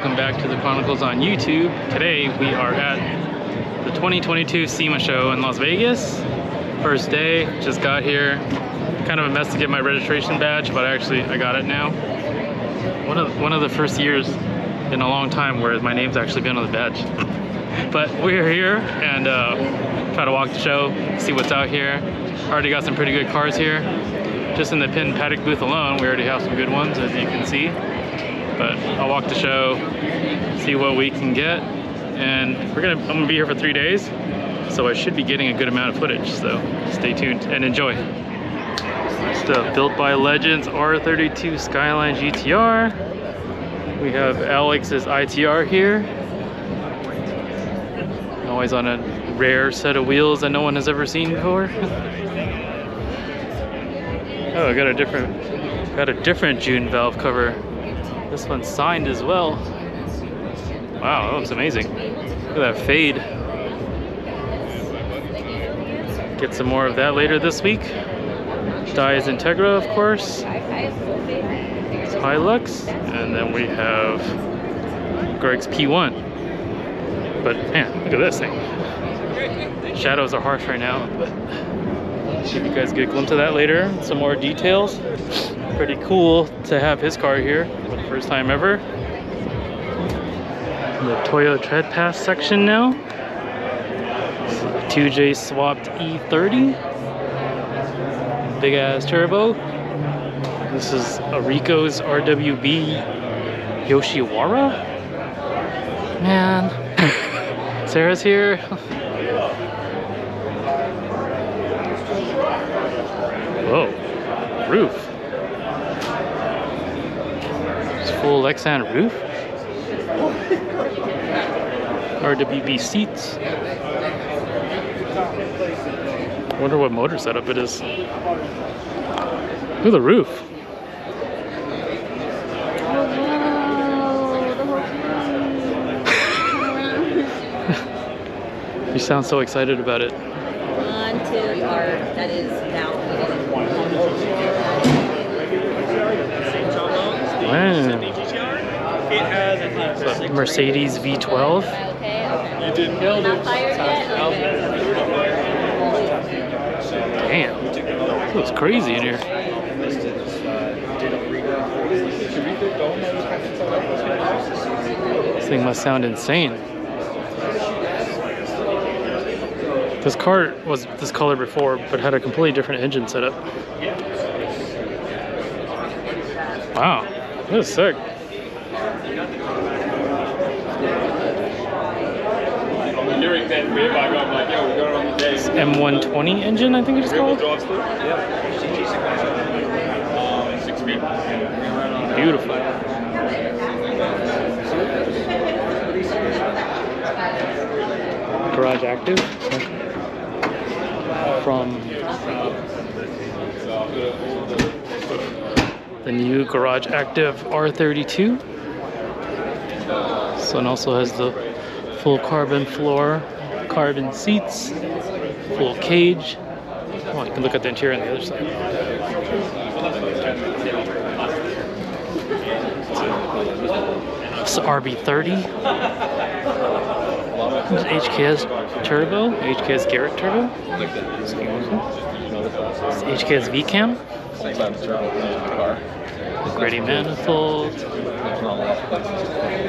Welcome back to the Chronicles on YouTube. Today we are at the 2022 SEMA show in Las Vegas. First day, just got here. Kind of a mess to get my registration badge, but actually I got it now. One of one of the first years in a long time where my name's actually been on the badge. but we're here and uh, try to walk the show, see what's out here. Already got some pretty good cars here. Just in the pin paddock booth alone, we already have some good ones, as you can see but I'll walk the show, see what we can get, and we're gonna, I'm gonna be here for three days, so I should be getting a good amount of footage, so stay tuned and enjoy. Stuff built by Legends R32 Skyline GTR. We have Alex's ITR here. Always on a rare set of wheels that no one has ever seen before. oh, I got a different, got a different June valve cover. This one's signed as well. Wow, that looks amazing. Look at that fade. Get some more of that later this week. Dai's Integra, of course. It's Hilux. And then we have Greg's P1. But man, look at this thing. Shadows are harsh right now, but if you guys get a glimpse of that later. Some more details. Pretty cool to have his car here first time ever. The Toyota Tread Pass section now. 2J swapped E30. Big ass turbo. This is Arico's RWB Yoshiwara. Man, Sara's here. Whoa, roof. full Lexan roof. RWB seats. I wonder what motor setup it is. Look at the roof. you sound so excited about it. On to our, that is now. Wow. It has a Mercedes V12. Okay, You did Not fired yet? Damn. This looks crazy in here. This thing must sound insane. This car was this color before, but had a completely different engine setup. Wow, this is sick. M120 engine, I think it is called. Beautiful. Garage Active from the new Garage Active R32. This one also has the full carbon floor, carbon seats, full cage. Oh, you can look at the interior on the other side. It's RB30. It's HKS Turbo, HKS Garrett Turbo. It's HKS VCAM. Greddy manifold.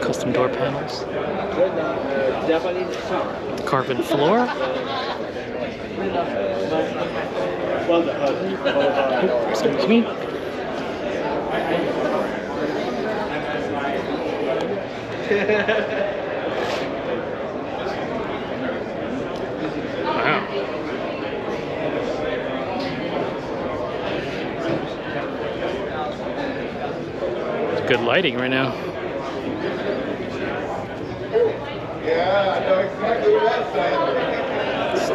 Custom door panels. Carbon floor. Excuse me. Wow. Good lighting right now. Yeah, I know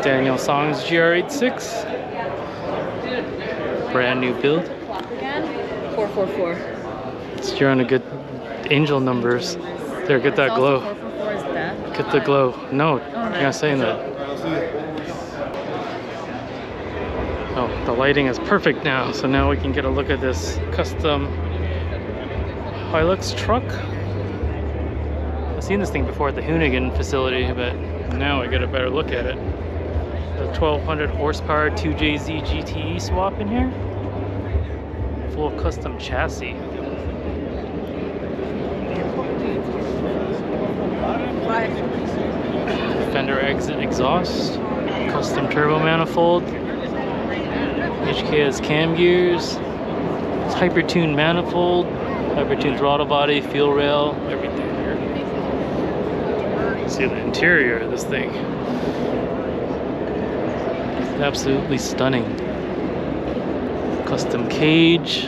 Daniel Songs GR86. Brand new build. Clock again. Four four four. You're on a good angel numbers. There, get that glow. Get the glow. No, oh, you're not saying that. Oh, the lighting is perfect now. So now we can get a look at this custom Hilux truck. I've seen this thing before at the Hoonigan facility, but now I get a better look at it. The 1200 horsepower 2JZ GTE swap in here. Full custom chassis. Fender exit exhaust, custom turbo manifold, HKS cam gears, hypertune manifold, hypertune throttle body, fuel rail, everything. See the interior of this thing. It's absolutely stunning. Custom cage,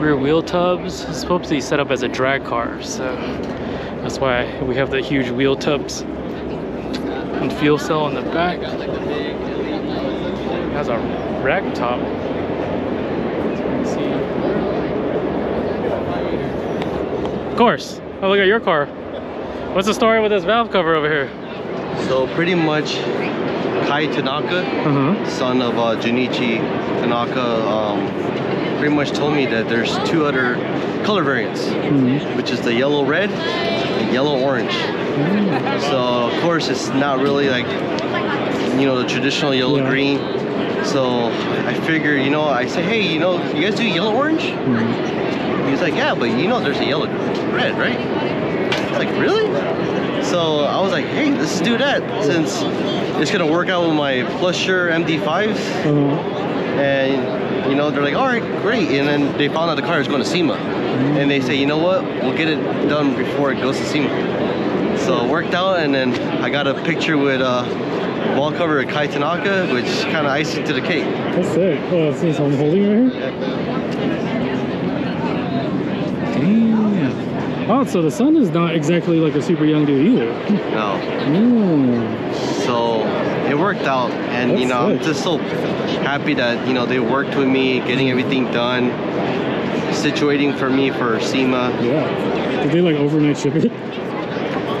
rear wheel tubs. It's supposed to be set up as a drag car, so that's why we have the huge wheel tubs and fuel cell in the back. It has a rack top. Of course. Oh, look at your car. What's the story with this valve cover over here? So pretty much Kai Tanaka, Uh-huh. son of uh, Junichi Tanaka, um, pretty much told me that there's two other color variants, which is the yellow red and yellow orange. So of course it's not really like you know the traditional yellow Yeah. green. So I figured, you know, I said, hey, you know, you guys do yellow orange? He's like, yeah, but you know there's a yellow red, right? Like, really? So I was like, hey, let's do that since it's gonna work out with my Plusher MD5s. And you know, they're like, all right, great. And then they found out the car is going to SEMA. And they say, you know what, we'll get it done before it goes to SEMA. So it worked out, and then I got a picture with uh, wall cover at Kai Tanaka, which kind of icing to the cake. That's sick. Oh, see so I'm holding it right here? Damn. Oh, so the son is not exactly like a super young dude either. No. Mm. So it worked out, and you That's know, I'm just so happy that you know they worked with me, getting everything done, situating for me for SEMA. Yeah. Did they like overnight ship it?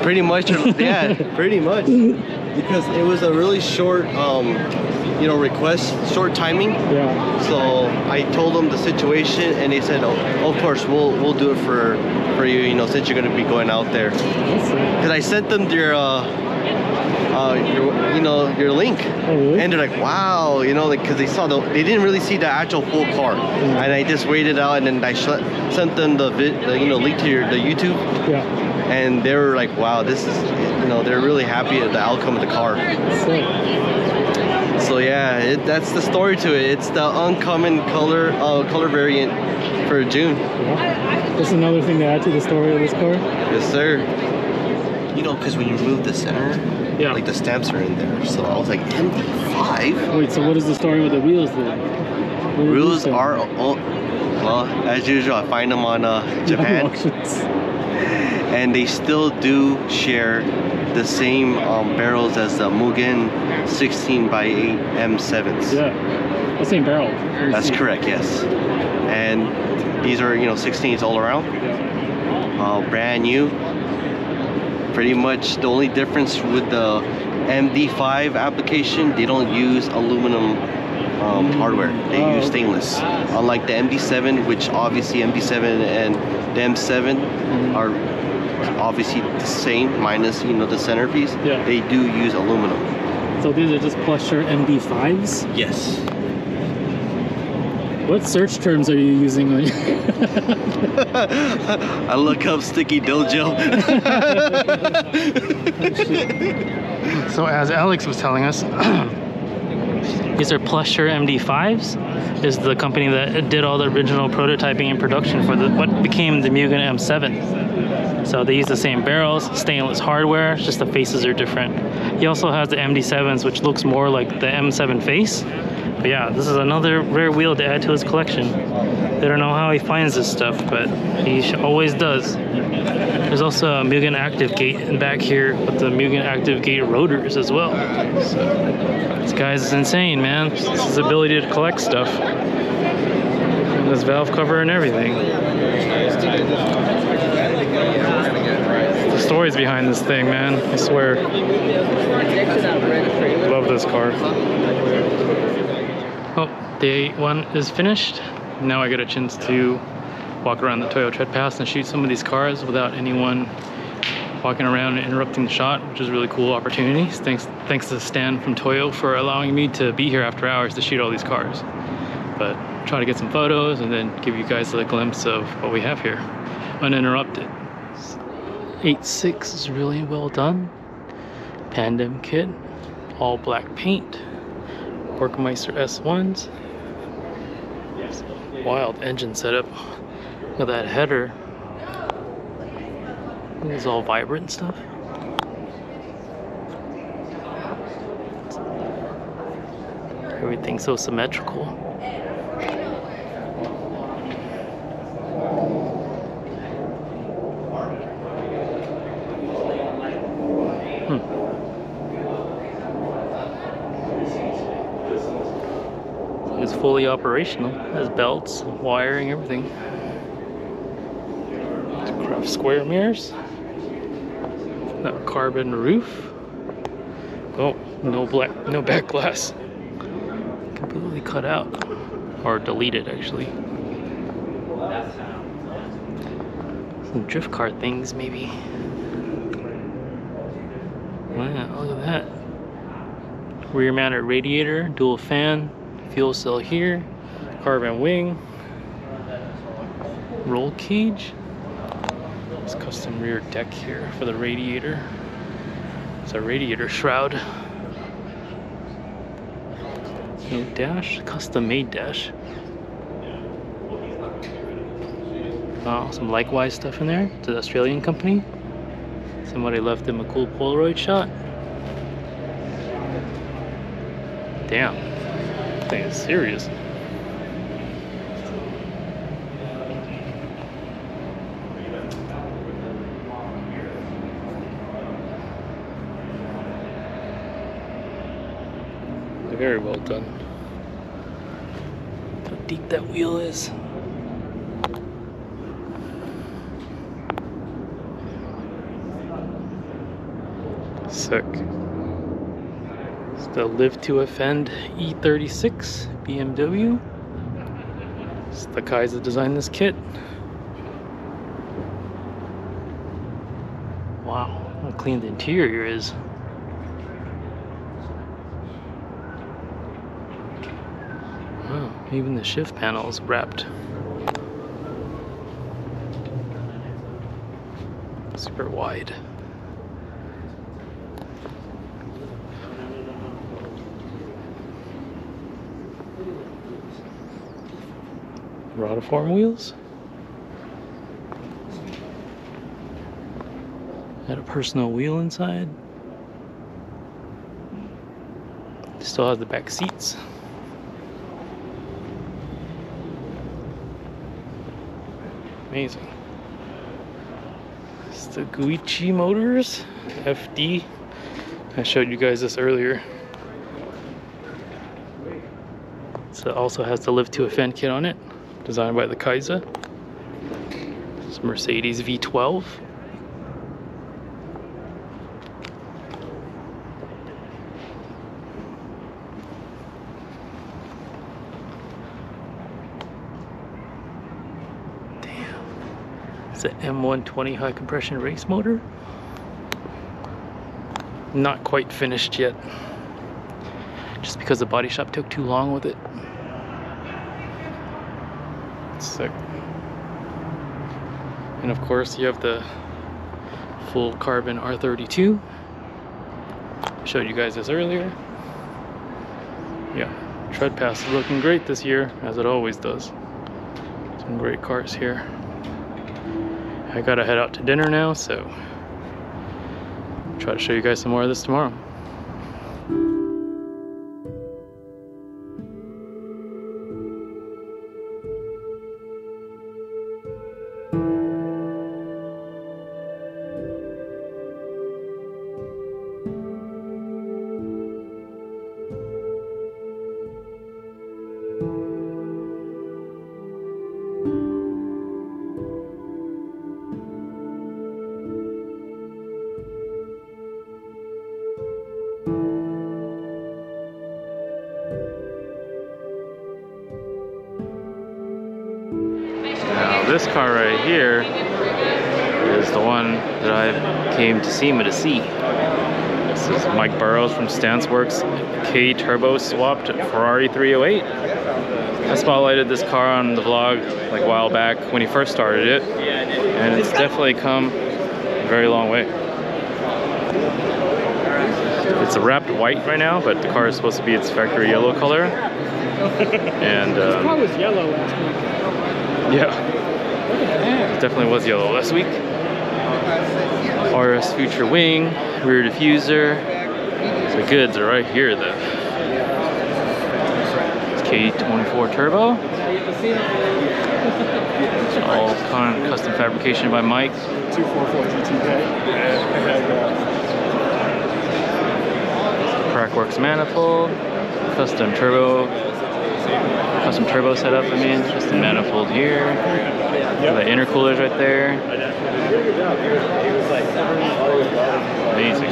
Pretty much, yeah, pretty much. Because it was a really short, um, you know, request, short timing. Yeah. So I told them the situation, and they said, "Oh, of course, we'll we'll do it for for you. You know, since you're gonna be going out there." Because I sent them your, uh, uh, your, you know, your link, Oh, really? and they're like, "Wow," you know, like because they saw the, they didn't really see the actual full car, and I just waited out, and then I sh- sent them the, vid, the, you know, link to your the YouTube, Yeah. and they were like, "Wow, this is," you know, they're really happy at the outcome of the car. Sick. So yeah, it, that's the story to it. It's the uncommon color, uh, color variant for June. Yeah. That's another thing to add to the story of this car. Yes, sir. You know, because when you move the center, Yeah. like the stamps are in there. So I was like, MD5? Wait, so what is the story with the wheels then? What are Rules are, oh, well, as usual, I find them on uh. Japan, and they still do share the same um, barrels as the Mugen 16 by 8 M7s. Yeah. The same barrel. That's correct, yes. And these are, you know, 16s all around. Uh, brand new. Pretty much the only difference with the MD5 application, they don't use aluminum um, hardware. They Oh, use stainless. Unlike the MD7, which obviously MD7 and the M7 Mm-hmm. are obviously the same, minus you know the centerpiece. Yeah. They do use aluminum. So these are just Plusher MD5s? Yes. What search terms are you using on I look up stickydiljoe. So as Alex was telling us, these are Plusher MD5s. Is the company that did all the original prototyping and production for the what became the Mugen M7. So they use the same barrels, stainless hardware, just the faces are different. He also has the MD7s, which looks more like the M7 face, But yeah, this is another rare wheel to add to his collection. They don't know how he finds this stuff, but he always does. There's also a Mugen Active Gate back here with the Mugen Active Gate rotors as well. So, this guy's insane, man. It's his ability to collect stuff. And this valve cover and everything. The stories behind this thing, man. I swear. Love this car. Day one is finished. Now I get a chance to walk around the Toyo Tread Pass and shoot some of these cars without anyone walking around and interrupting the shot, which is a really cool opportunity. Thanks, thanks to Stan from Toyo for allowing me to be here after hours to shoot all these cars. But try to get some photos and then give you guys a glimpse of what we have here, uninterrupted. 8.6 is really well done. Pandem kit, all black paint, Workmeister S1s. Wild engine setup. Look at that header. It's all vibrant and stuff. Everything's so symmetrical. Fully operational. Has belts, wiring, everything. Craft square mirrors. That carbon roof. Oh, no black, no back glass. Completely cut out, or deleted actually. Some drift car things maybe. Wow, look at that. Rear mounted radiator, dual fan, fuel cell here, carbon wing, roll cage. It's custom rear deck here for the radiator. It's a radiator shroud. No dash, custom made dash. Oh, some likewise stuff in there. It's an Australian company. Somebody left them a cool Polaroid shot. Damn thing is serious. Very well done. How deep that wheel is. Sick. The Live to Offend E36 BMW. It's the guys that designed this kit. Wow, how clean the interior is. Wow, even the shift panel is wrapped. Super wide. Rotiform wheels. Had a personal wheel inside. Still has the back seats. Amazing. It's the Guichi Motors FD. I showed you guys this earlier. So it also has the Live to Offend kit on it designed by the Kaiser. It's Mercedes V12. Damn. It's an M120 high compression race motor. Not quite finished yet. Just because the body shop took too long with it. Sick. And of course, you have the full carbon R32. Showed you guys this earlier. Yeah, Tread Pass is looking great this year, as it always does. Some great cars here. I gotta head out to dinner now, so try to show you guys some more of this tomorrow. Is the one that I came to SEMA to see. This is Mike Burroughs from Stanceworks K Turbo swapped Ferrari 308. I spotlighted this car on the vlog like a while back when he first started it, and it's definitely come a very long way. It's a wrapped white right now, but the car is supposed to be its factory yellow color. And this Car um, was yellow last week. yeah, it definitely was yellow last week. RS Future Wing, rear diffuser. The goods are right here though. It's K24 Turbo. It's all kind of custom fabrication by Mike. 244 GTK. Crackworks manifold, custom turbo, custom turbo setup. I mean, just the manifold here. The intercoolers right there. Amazing.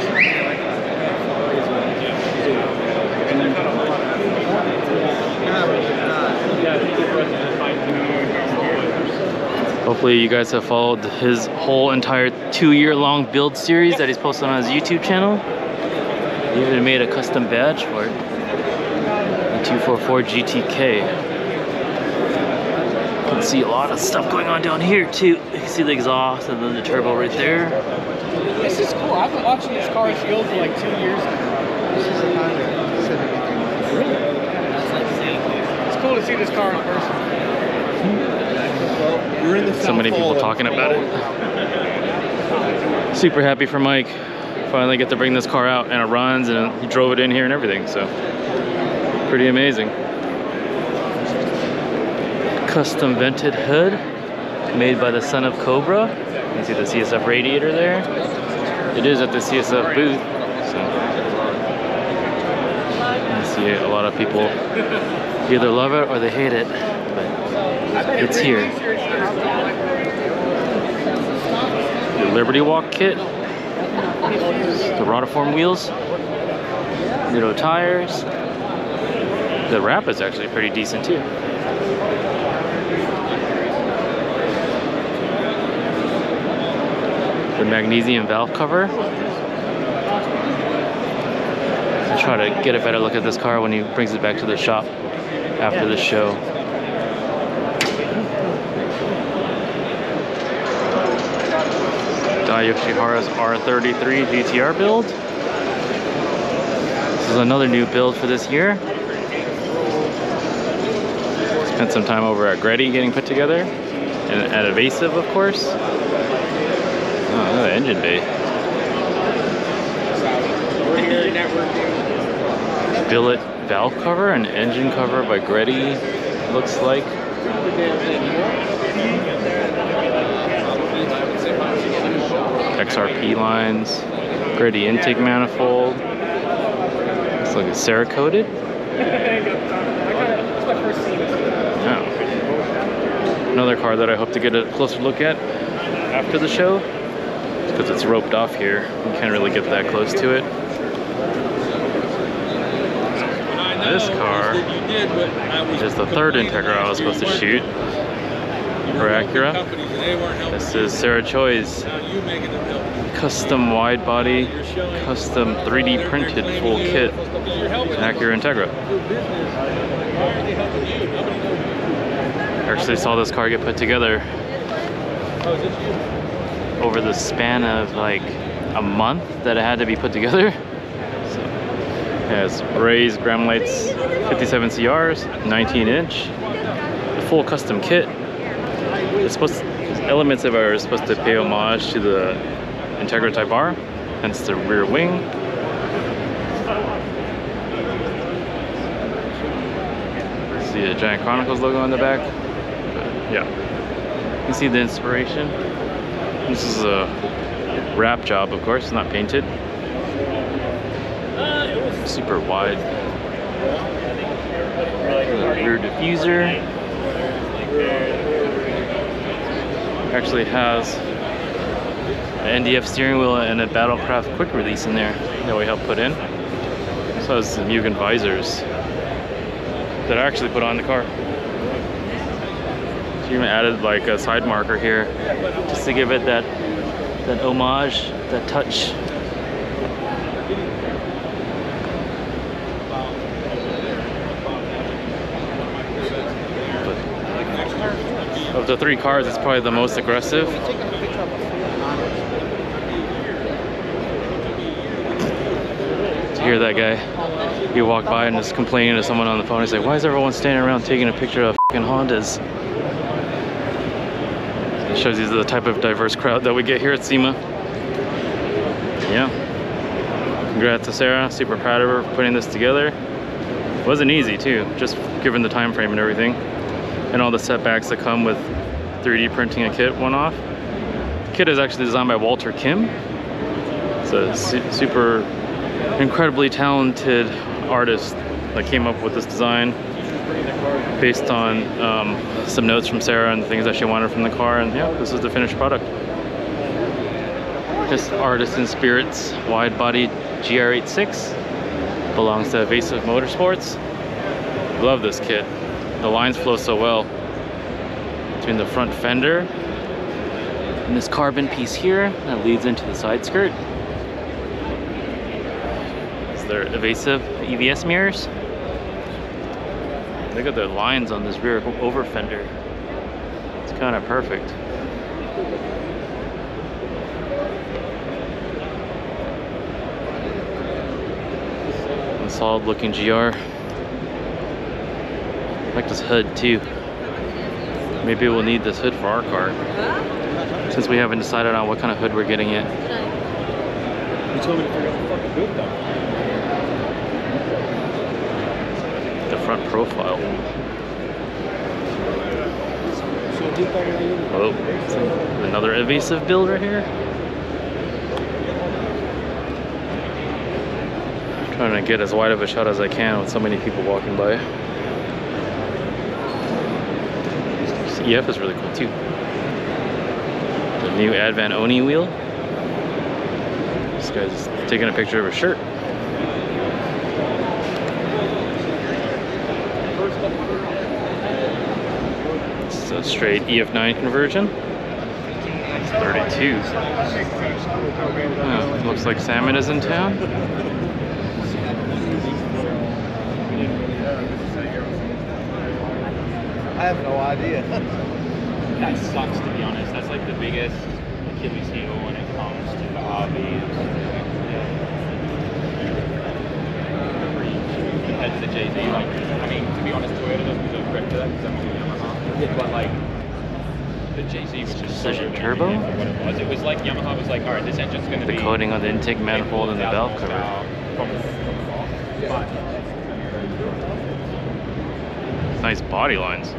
Hopefully you guys have followed his whole entire two-year long build series that he's posted on his YouTube channel. He even made a custom badge for it. The 244 GTK. Can see a lot of stuff going on down here too. You can see the exhaust and then the turbo right there. This is cool. I've been watching this car build for like two years now. It's cool to see this car in person. You're in the So many people talking about it. Super happy for Mike. Finally get to bring this car out and it runs and he drove it in here and everything. So pretty amazing. Custom vented hood made by the son of Cobra. You can see the CSF radiator there. It is at the CSF booth. So you see a lot of people either love it or they hate it. But it's here. The Liberty Walk kit, the Rotiform wheels, Nitto tires. The wrap is actually pretty decent too. The magnesium valve cover. I'll try to get a better look at this car when he brings it back to the shop after the show. Dai Yoshihara's R33 GTR build. This is another new build for this year. Spent some time over at Greddy getting put together. And at Evasive, of course. Engine bay. Billet valve cover and engine cover by Greddy, looks like. XRP lines, Greddy intake manifold. Looks like it's Cerakoted. Another car that I hope to get a closer look at after the show. Because it's roped off here. You can't really get that close to it. This car is the third Integra I was supposed to shoot for Acura. This is Sara Choi's custom wide body, custom 3D printed full kit Acura Integra. I actually saw this car get put together over the span of like a month that it had to be put together. So, it has Rays Gram Lights 57 CRs, 19 inch, the full custom kit. It's supposed elements of it are supposed to pay homage to the Integra Type R, hence the rear wing. See a Giant Chronicles logo on the back. But yeah, you can see the inspiration. This is a wrap job, of course, not painted. Super wide. Rear diffuser. Actually has an NDF steering wheel and a Battlecraft quick release in there that we helped put in. So has some Mugen visors that I actually put on the car. Even added like a side marker here just to give it that that homage, that touch. But of the three cars, it's probably the most aggressive. To hear that guy, he walked by and is complaining to someone on the phone. He's like, "Why is everyone standing around taking a picture of Hondas?" Shows you the type of diverse crowd that we get here at SEMA. Yeah. Congrats to Sara. Super proud of her for putting this together. Wasn't easy too, just given the time frame and everything, and all the setbacks that come with 3D printing a kit one off. The kit is actually designed by Walter Kim. It's a su- super incredibly talented artist that came up with this design based on um, some notes from Sara and the things that she wanted from the car. And yeah, this is the finished product. This Artisan Spirits wide body GR86 belongs to Evasive Motorsports. Love this kit. The lines flow so well between the front fender and this carbon piece here that leads into the side skirt. It's their Evasive EVS mirrors. Look at the lines on this rear over fender. It's kind of perfect. Solid looking GR. I like this hood too. Maybe we'll need this hood for our car. Since we haven't decided on what kind of hood we're getting yet. You told me to figure out the fucking good though. Front profile. Oh, another evasive build right here. Trying to get as wide of a shot as I can with so many people walking by. EF is really cool too. The new Advan Oni wheel. This guy's taking a picture of a shirt. It's a straight EF9 conversion. It's 32. Oh, looks like Salmon is in town. I have no idea. That sucks to be honest. That's like the biggest Achilles heel when it comes to the hobbies. Compared to uh, the JZ, like, I mean, to be honest, Toyota doesn't deserve credit for that because I'm on Yamaha. But like, the JZ was just so Precision limited turbo? for what it was. It was like Yamaha was like, all right, this engine's going to The be coating on the intake manifold and the valve cover. From, from the box. But Nice body lines.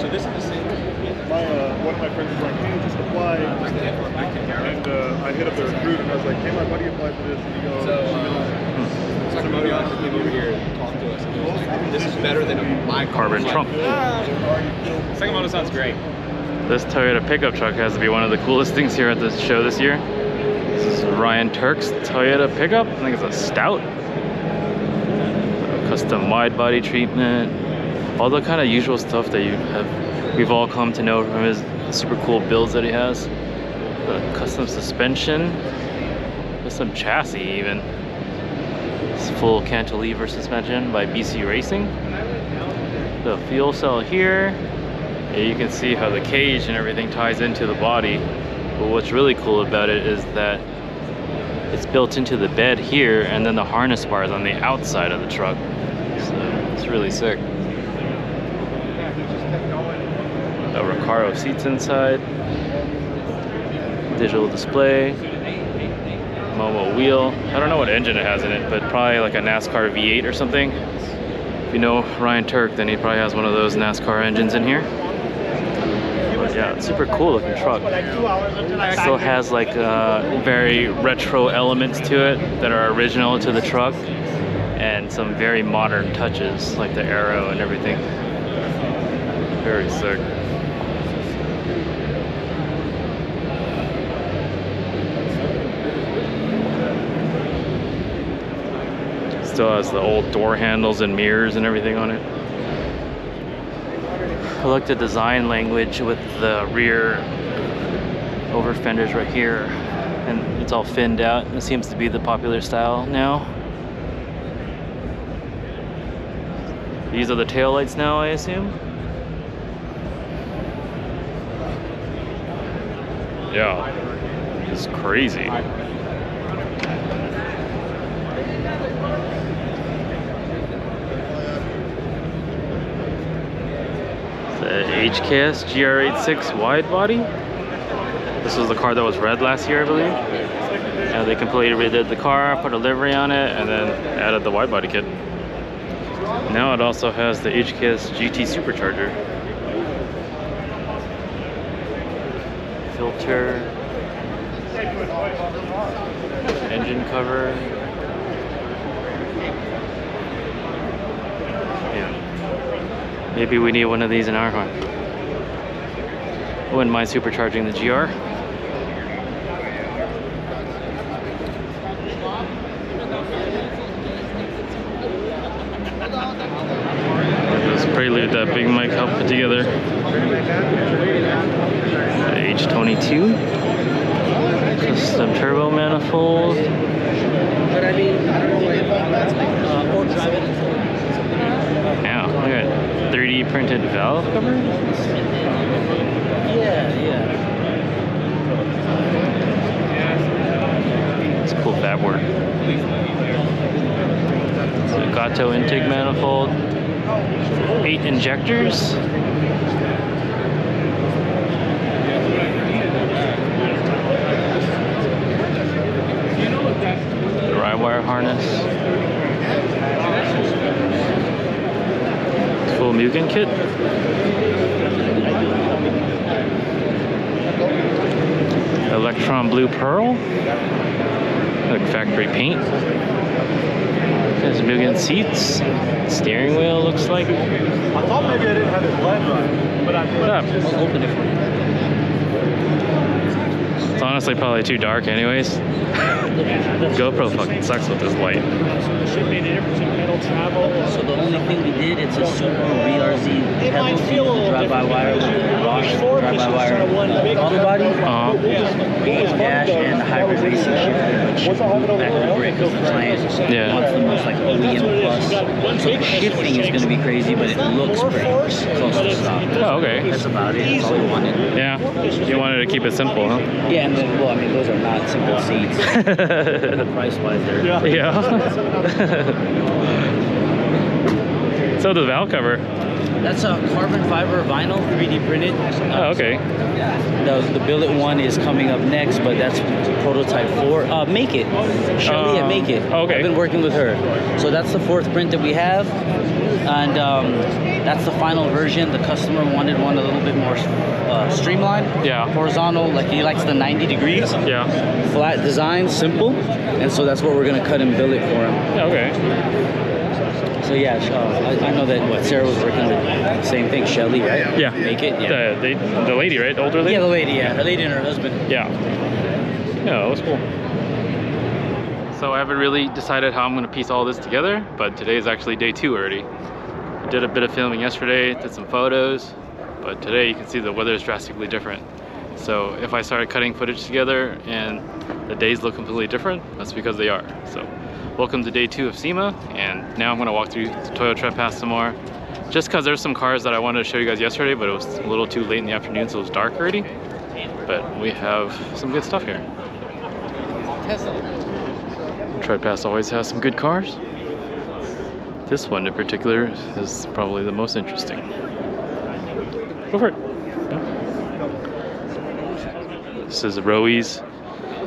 So this is the same. My uh, one of my friends was like, "Hey, just apply." And uh, I hit up the recruit and I was like, "Hey, my buddy applied for this." And he goes, So, uh, Sakamoto came over here and talked to us. And like, this is better than my car. Carbon Like, trunk. Sakamoto sounds great. This Toyota pickup truck has to be one of the coolest things here at the show this year. This is Ryan Tuerck's Toyota pickup. I think it's a stout. Custom wide body treatment. All the kind of usual stuff that you have we've all come to know from his super cool builds that he has. The custom suspension. Custom chassis even. Full cantilever suspension by BC Racing. The fuel cell here. You can see how the cage and everything ties into the body. But what's really cool about it is that it's built into the bed here and then the harness bar is on the outside of the truck. So it's really sick. The Recaro seats inside. Digital display. Momo wheel. I don't know what engine it has in it, but probably like a NASCAR V8 or something. If you know Ryan Tuerck, then he probably has one of those NASCAR engines in here. But yeah, super cool looking truck. It still has like uh, very retro elements to it that are original to the truck, and some very modern touches like the arrow and everything. Very sick. Still has the old door handles and mirrors and everything on it. I like the design language with the rear over fenders right here and it's all finned out. It seems to be the popular style now. These are the tail lights now, I assume. Yeah, it's crazy. Uh, HKS GR86 wide body. This was the car that was red last year, I believe. And they completely redid the car, put a livery on it, and then added the wide body kit. Now it also has the HKS GT supercharger. Filter. Engine cover. Maybe we need one of these in our car. Wouldn't mind supercharging the GR. This Prelude that Big Mike helped put together. The H22. Custom turbo manifold. But I mean, I don't know what uh, or drive it. Yeah, look at 3D printed valve cover. Yeah, yeah. It's cool fab work. So Gato intake manifold. Eight injectors. The wire harness. Full Mugen kit. Electron Blue Pearl. Like factory paint. There's Mugen seats. Steering wheel looks like. I thought maybe I didn't have it blend right, but I What up? It's honestly probably too dark anyways. GoPro fucking sucks with this light. Should be a difference in pedal travel. So the only thing we did, it's a Subaru BRZ pedal to use the drive-by-wire with the Bosch drive-by-wire body, Uh-huh. dash, and the hybrid racing shifter, which back to brick because the client Yeah. wants the most like OEM plus. So the shifting is going to be crazy, but it looks pretty close to stock. Oh, okay. That's about it. That's all we wanted. Yeah. You wanted to keep it simple, huh? Yeah, and then, well, I mean, those are not simple seats. Price-wise, they're yeah. so the valve cover. That's a carbon fiber vinyl 3D printed. Oh, okay. The, the billet one is coming up next, but that's prototype four. Uh, Make It. Shelly at Um, Make It. okay. I've been working with her. So that's the fourth print that we have. And um, that's the final version. The customer wanted one a little bit more uh, streamlined. Yeah. Horizontal, like he likes the 90 degrees. Yeah. Flat design, simple. And so that's what we're going to cut and billet for him. Okay. So yeah, uh, I, I know that what Sara was working with. The same thing, Shelly, right? Yeah. Make It, yeah. The, they, the lady, right? The older lady? Yeah, the lady, yeah. Her lady and her husband. Yeah. Yeah, that was cool. So I haven't really decided how I'm gonna piece all this together, but today is actually day two already. I did a bit of filming yesterday, did some photos, but today you can see the weather is drastically different. So if I started cutting footage together and the days look completely different, that's because they are. So welcome to day two of SEMA, and now I'm gonna walk through the Toyo Treadpass some more. Just because there's some cars that I wanted to show you guys yesterday, but it was a little too late in the afternoon, so it was dark already. But we have some good stuff here. Treadpass always has some good cars. This one in particular is probably the most interesting. Go for it. This is Roe's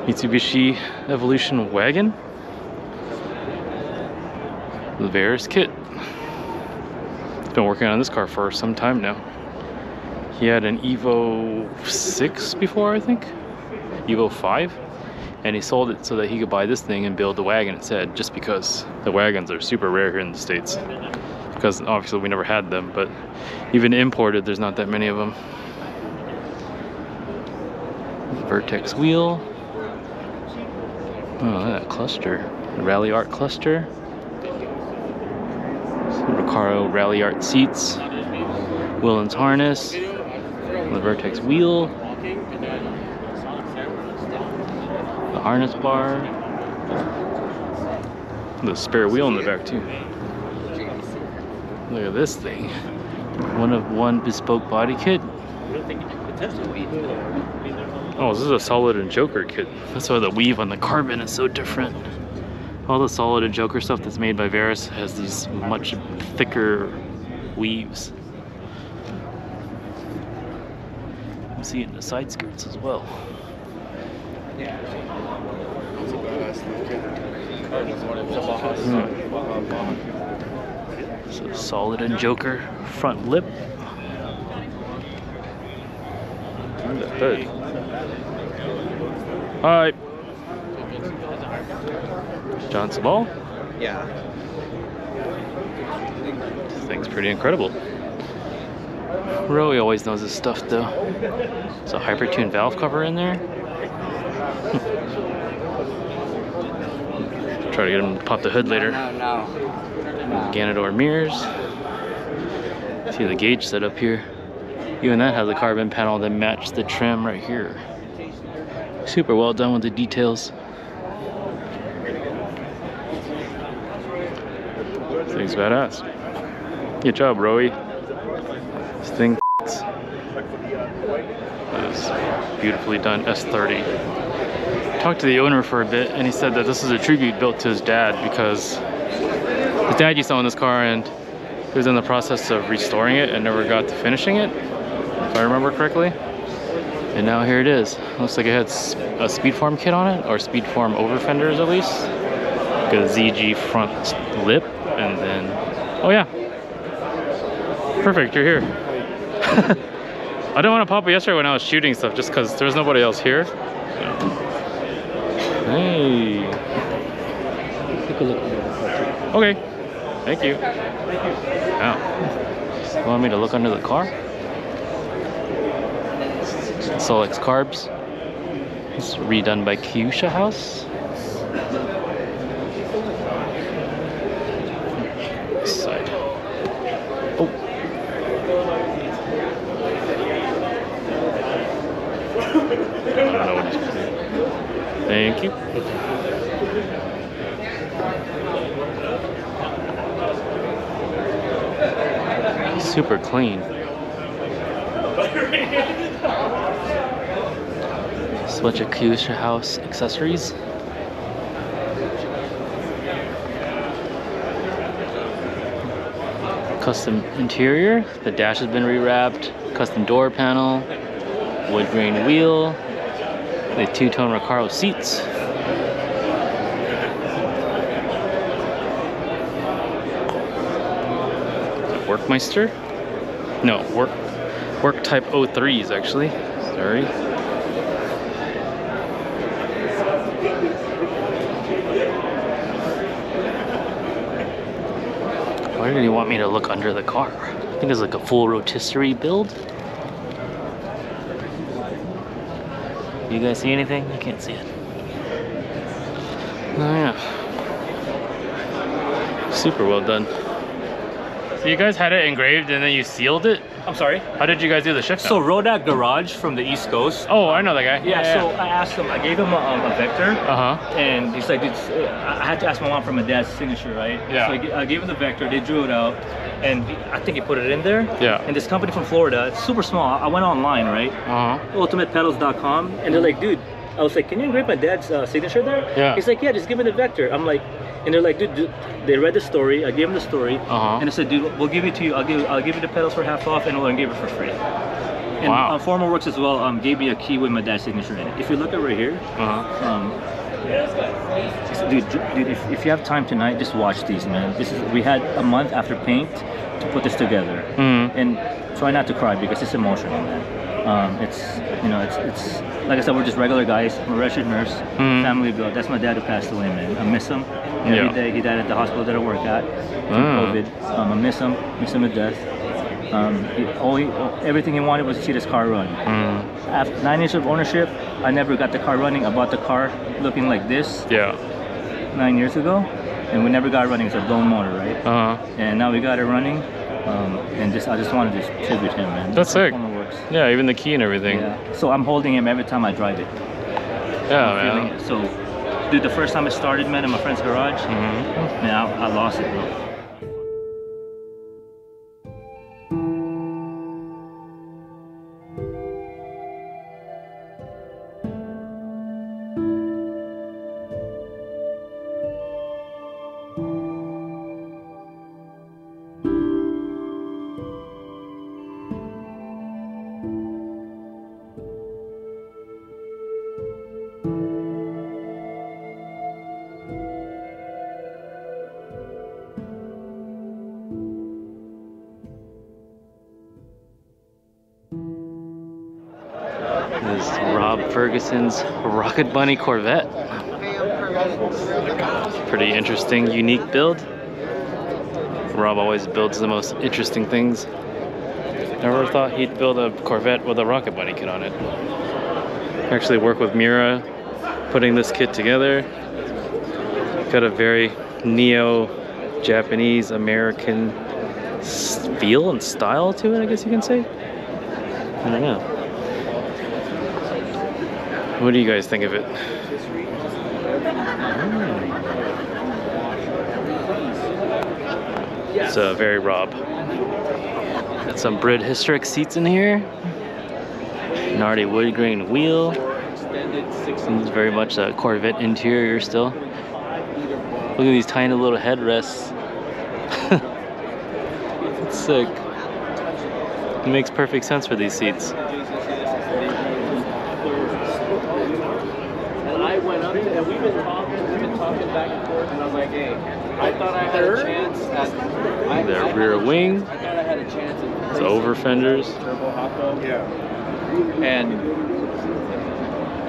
Mitsubishi Evolution Wagon. The kit. Been working on this car for some time now. He had an Evo 6 before, I think. Evo 5 and he sold it so that he could buy this thing and build the wagon instead just because the wagons are super rare here in the states because obviously we never had them but even imported there's not that many of them Vertex wheel oh that cluster Ralliart cluster Recaro Ralliart seats, Willans harness, the Vertex wheel, the harness bar, the spare wheel in the back too. Look at this thing. One of one bespoke body kit. Oh, this is a solid and Joker kit. That's why the weave on the carbon is so different. All the solid and Joker stuff that's made by Varis has these much thicker weaves. You can see it in the side skirts as well. Mm. So solid and Joker front lip. Hood. Hi. Jon Sibal. Yeah. This thing's pretty incredible. Rowie always knows his stuff though. It's a hypertune valve cover in there. Try to get him to pop the hood later. No, no. Ganador mirrors. See the gauge set up here. Even that has a carbon panel that matches the trim right here. Super well done with the details. Thing's badass. Good job, Rowie. This thing is beautifully done S30. Talked to the owner for a bit and he said that this is a tribute built to his dad because his dad used to own this car and he was in the process of restoring it and never got to finishing it, if I remember correctly. And now here it is. Looks like it had a Speedform kit on it, or Speedform over fenders at least. Got a ZG front lip, oh yeah. Perfect, you're here. I didn't want to pop it yesterday when I was shooting stuff just because there was nobody else here. Hey. Okay. Thank you. Wow. You want me to look under the car? Solex Carbs. It's redone by Kyusha House. This side. Oh. I don't know what it's Thank you. Super clean. Switch of Kyusha House accessories. Custom interior. The dash has been rewrapped. Custom door panel. Wood grain wheel. The two-tone Recaro seats. Workmeister? No, work work type 03s actually. Sorry. Why did he want me to look under the car? I think it's like a full rotisserie build. You guys see anything? I can't see it. Oh yeah. Super well done. So you guys had it engraved and then you sealed it? I'm sorry. How did you guys do the shift? So Rodak Garage from the East Coast. oh, I know that guy. Yeah, so I asked him, I gave him a, um, a vector, Uh huh. and he's like, "It's- uh, I had to ask my mom for my dad's signature, right? Yeah. So I g- I gave him the vector, they drew it out, and he- I think he put it in there. Yeah. And this company from Florida, it's super small. I went online, right? Uh huh. ultimatepedals.com and they're like dude i was like can you engrave my dad's uh, signature there Yeah. he's like yeah just give me the vector i'm like and they're like dude, dude they read the story i gave them the story Uh-huh. and i said dude we'll give it to you i'll give i'll give you the pedals for half off and we'll engrave it for free and Wow. uh, Formal Works as well um, gave me a key with my dad's signature in it. If you look at right here, Uh huh. um, dude, dude if, if you have time tonight, just watch these, man. This is we had a month after paint to put this together, Mhm. and try not to cry because it's emotional, man. Um, it's you know, it's it's like I said, we're just regular guys. I'm a registered nurse, Mhm. family built. That's my dad who passed away, man. I miss him every Yeah. day. He died at the hospital that I work at from Mm. COVID. Um, I miss him, miss him to death. Um, he, all he, everything he wanted was to see this car run. Mm. After nine years of ownership, I never got the car running. I bought the car looking like this Yeah. nine years ago, and we never got it running. It's a blown motor, right? Uh huh. And now we got it running, um, and just I just wanted to tribute him, man. That's sick. Works. Yeah, even the key and everything. Yeah. So I'm holding him every time I drive it. Yeah, I'm man. it. So, dude, the first time I started, man, in my friend's garage, Mhm. man, I, I lost it, bro. Ferguson's Rocket Bunny Corvette. Pretty interesting, unique build. Rob always builds the most interesting things. Never thought he'd build a Corvette with a Rocket Bunny kit on it. Actually work with Miura putting this kit together. Got a very neo-Japanese American feel and style to it, I guess you can say. I don't know. What do you guys think of it? It's uh, very Rob. Got some Bride historic seats in here. Nardi wood grain wheel. It's very much a Corvette interior still. Look at these tiny little headrests. it's sick. It makes perfect sense for these seats. And I went up to, and we've been talking, we've been talking back and forth, and I was like, hey, I thought I had a chance at. I, Their I rear thought- wing. I thought I had a chance at. It's over fenders. Turbo Hoppo. Yeah. And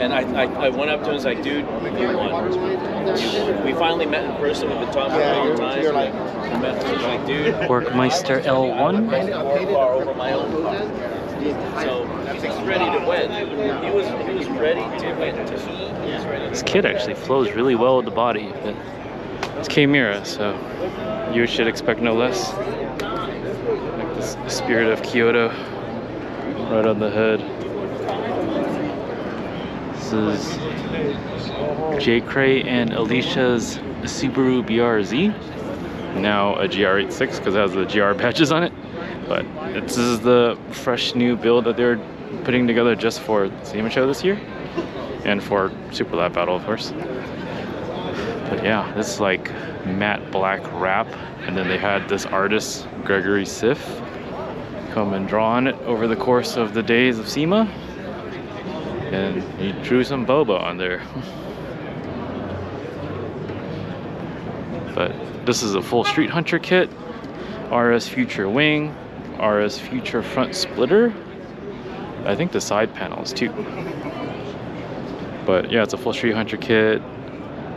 and I, I, I went up to him and was like, dude, you won. We finally met in person. We've been talking for a long time. you're like- we met and I was like, dude, Workmeister L1. I had over my own car. So he was ready to win. He was he was ready to win. This kit actually flows really well with the body. It's Kei Miura, so you should expect no less. Like this spirit of Kyoto right on the hood. This is J. Cray and Alicia's Subaru BRZ. Now a GR86 because it has the GR patches on it. But this is the fresh new build that they're putting together just for SEMA show this year. And for Super Lap Battle, of course. But yeah, this is like matte black wrap. And then they had this artist, Gregory Siff, come and draw on it over the course of the days of SEMA. And he drew some boba on there. but this is a full Street Hunter kit. RS Future Wing, RS Future Front Splitter. I think the side panels too. But yeah, it's a full Street Hunter kit.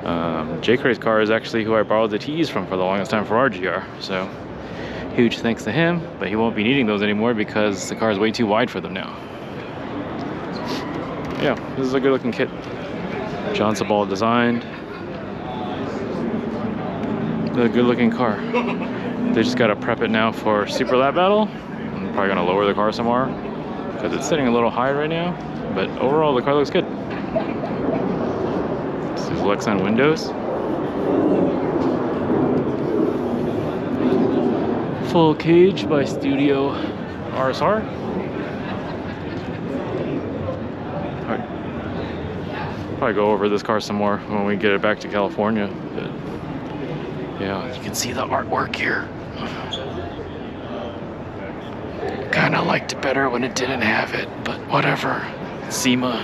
Um, J. Car is actually who I borrowed the T's from for the longest time for RGR. So huge thanks to him, but he won't be needing those anymore because the car is way too wide for them now. Yeah, this is a good looking kit. Jon Sibal designed. A good looking car. They just gotta prep it now for Super Lap Battle. I'm probably gonna lower the car some more because it's sitting a little high right now. But overall, the car looks good. This is Lexan windows. Full cage by Studio RSR. Probably go over this car some more when we get it back to California. But yeah, you can see the artwork here. Kinda liked it better when it didn't have it, but whatever. SEMA.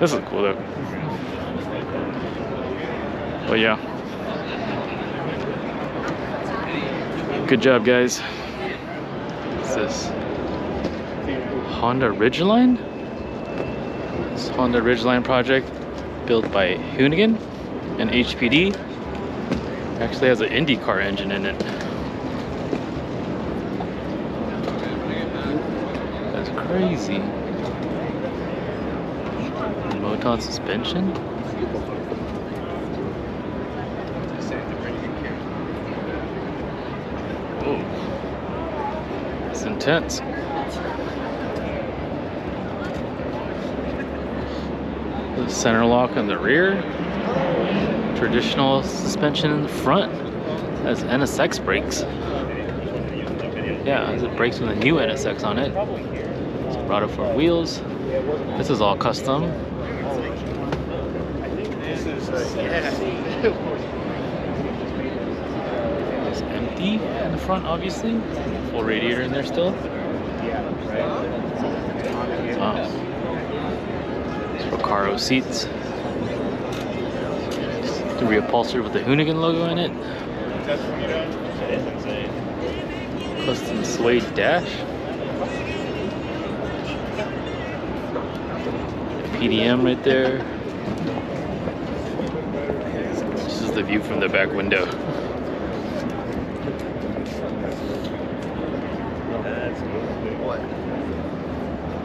This is cool though. But yeah. Good job, guys. What's this? Honda Ridgeline? This Honda Ridgeline project built by Hoonigan and HPD. Actually has an IndyCar engine in it. crazy. Moton suspension? Oh, It's intense. The center lock in the rear. Traditional suspension in the front. That's NSX brakes. Yeah, it has brakes with a new NSX on it. It for wheels. This is all custom. It's empty in the front, obviously. Full radiator in there still. Oh. It's Recaro seats. The reupholstered with the Hoonigan logo in it. Custom suede dash. PDM right there. This is the view from the back window.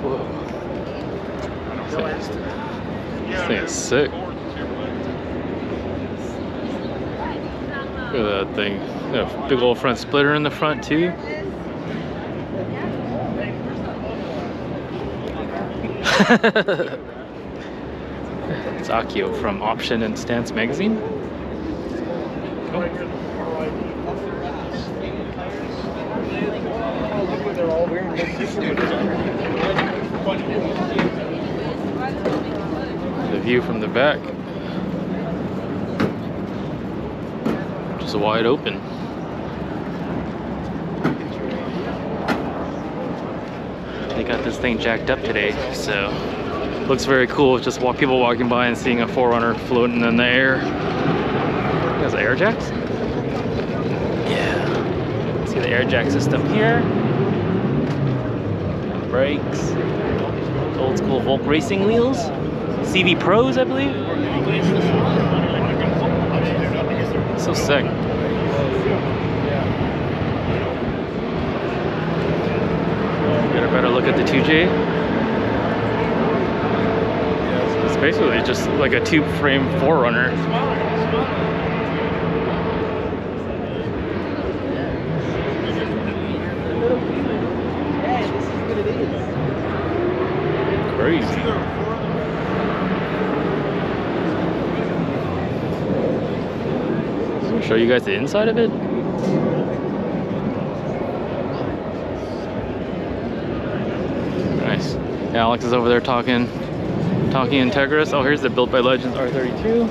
Whoa. This thing is, this thing is sick. Look at that thing. Got a big old front splitter in the front too. it's Akio from Option and Stance magazine. The view from the back. Just wide open. They got this thing jacked up today, so looks very cool. Just walk people walking by and seeing a 4Runner floating in the air. There's air jacks. Yeah. See the air jack system here. Brakes. Old school Volk racing wheels. CV Pros, I believe. So sick. Get a better look at the 2J. It's basically just like a tube frame 4Runner. Crazy. Show you guys the inside of it. Nice. Yeah, Alex is over there talking, talking Integras. Oh, here's the Built by Legends R32.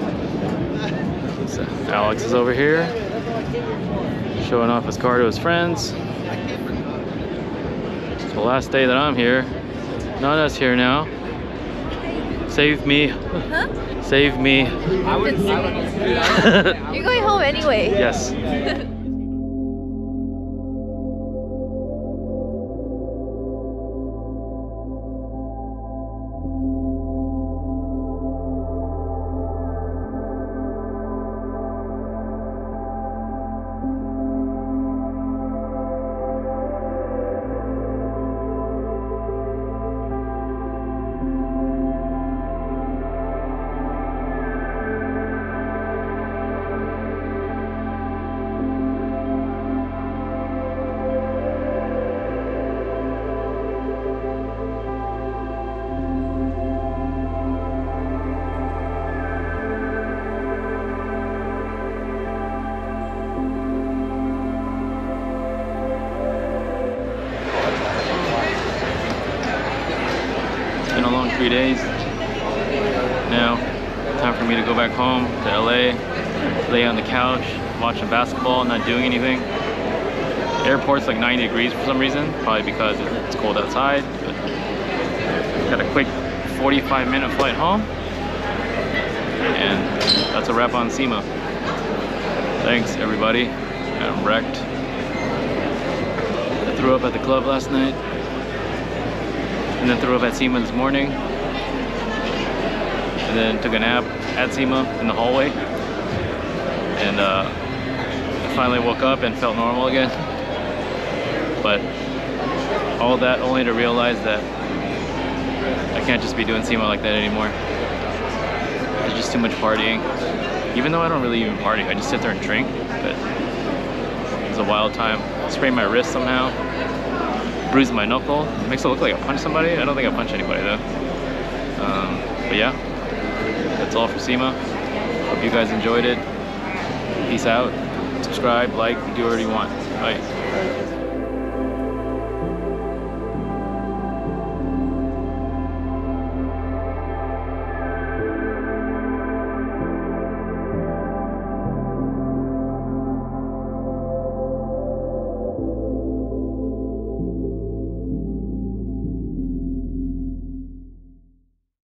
So Alex is over here, showing off his car to his friends. It's the last day that I'm here. Not us here now. Save me. Huh? Save me. You're going home anyway. Yes. back home to LA, lay on the couch, watching basketball, not doing anything. Airport's like 90 degrees for some reason, probably because it's cold outside. But got a quick 45 minute flight home. And that's a wrap on SEMA. Thanks everybody. I'm wrecked. I threw up at the club last night and then threw up at SEMA this morning. And then took a nap at SEMA in the hallway. And uh, I finally woke up and felt normal again. But all that only to realize that I can't just be doing SEMA like that anymore. There's just too much partying. Even though I don't really even party, I just sit there and drink. But it was a wild time. Sprained my wrist somehow. bruised my knuckle. Makes it look like I punched somebody. I don't think I punched anybody though. Um, but yeah, that's all for SEMA. Hope you guys enjoyed it. Peace out. Subscribe, like, do whatever you want. Bye.